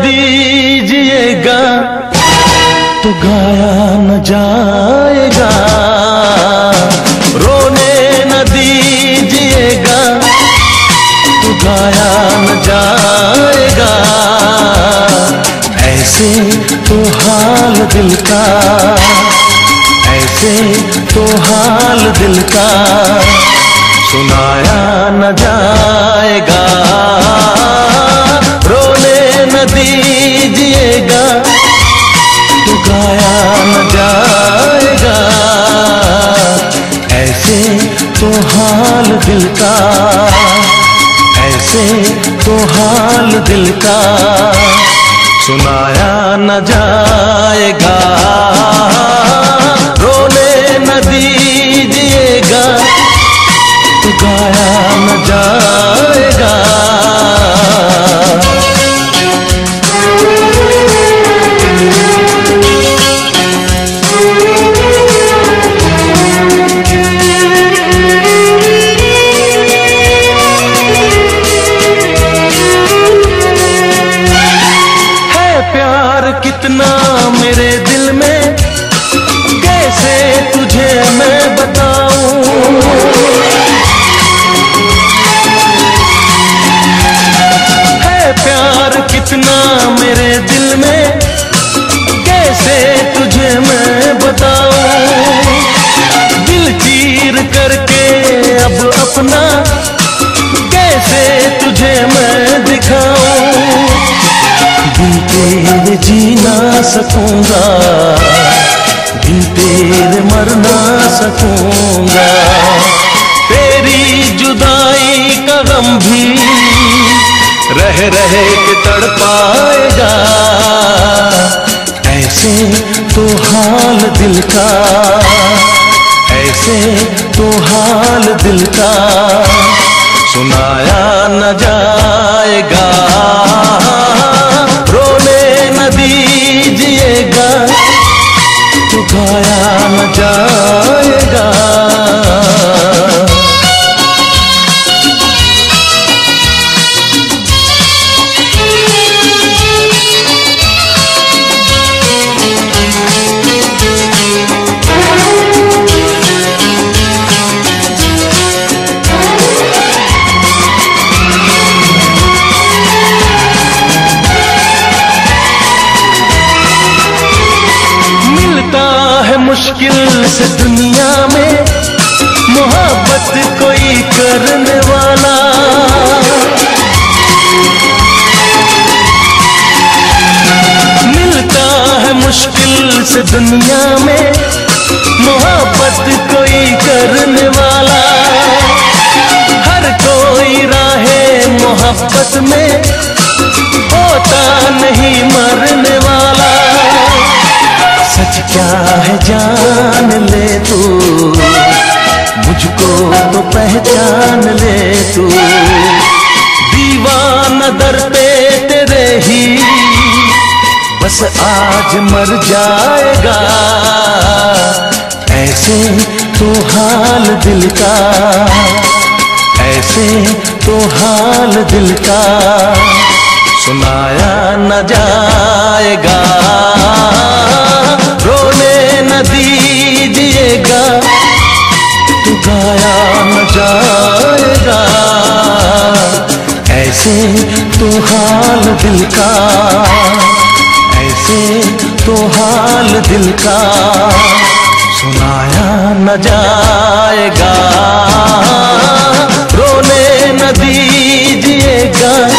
दीजिएगा तो गाया न जाएगा। रोने न दीजिएगा तो गाया न जाएगा। ऐसे तो हाल दिल का, ऐसे तो हाल दिल का, सुनाया न जाएगा। ऐसे तो हाल दिल का। ऐसे तो हाल दिल का। सुनाया न जाएगा। रोने न दीजिएगा। गाया न जाएगा जी ना सकूँगा बिन तेरे मर ना सकूँगा। तेरी जुदाई का गम भी रह रह के तड़ पाएगा। ऐसे तो हाल दिल का, ऐसे तो हाल दिल का, सुनाया न जाएगा। मुश्किल से दुनिया में मोहब्बत कोई करने वाला। मिलता है मुश्किल से दुनिया में मोहब्बत कोई करने वाला। हर कोई राहे मोहब्बत में होता नहीं मरने जान ले तू। मुझको तो पहचान ले तू। दीवाना दर पे तेरे ही। बस आज मर जाएगा। ऐसे तो हाल दिल का। ऐसे तो हाल दिल का। सुनाया न जाएगा। तो हाल दिल का। ऐसे तो हाल दिल का। सुनाया न जाएगा। रोने न दीजिएगा।